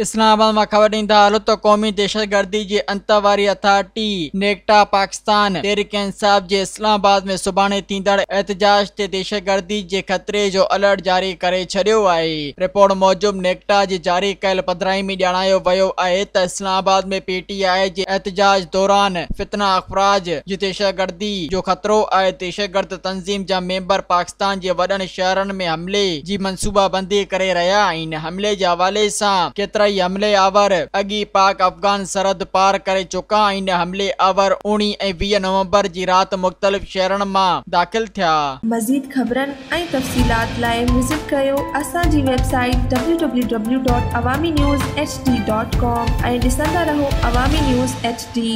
इस्लामाबाद में ख़बर ॾींदा हलो त क़ौमी दहशतगर्दी जे अंत वारी अथॉरिटी, नेकटा, पाकिस्तान तहरीक इंसाफ़ जे इस्लामाबाद में सुभाणे एहतजाज ते दहशतगर्दी जे ख़तरे जो अलर्ट जारी करे रिपोर्ट मूजिबि नेकटा जे जारी कयल पधराई में ॼाणायो वियो आहे त इस्लामाबाद में पीटीआई जे एहतजाज दौरान फितना अफराज जी दहशतगर्दी जो ख़तरो आहे, दहशतगर्द तंज़ीम जा मेंबर पाकिस्तान जे वॾनि शहरनि में हमले जी मनसूबाबंदी करे आहिनि। हमले जे हवाले सां केतिरा ई हमले आवर। अॻी पाक अफ़गान सरहद पार करे चुका इन हमले आवर उणिवीह ऐं वीह नवंबर जी राति मुख़्तलिफ़ शहरनि माँ दाख़िल थिया। मज़ीद ख़बरनि ऐं तफ़सीलात लाइ विज़िट कयो असांजी वेबसाइट www.awamiNewsHD.com ऐं ॾिसंदा रहो अवामी न्यूज़ एच डी।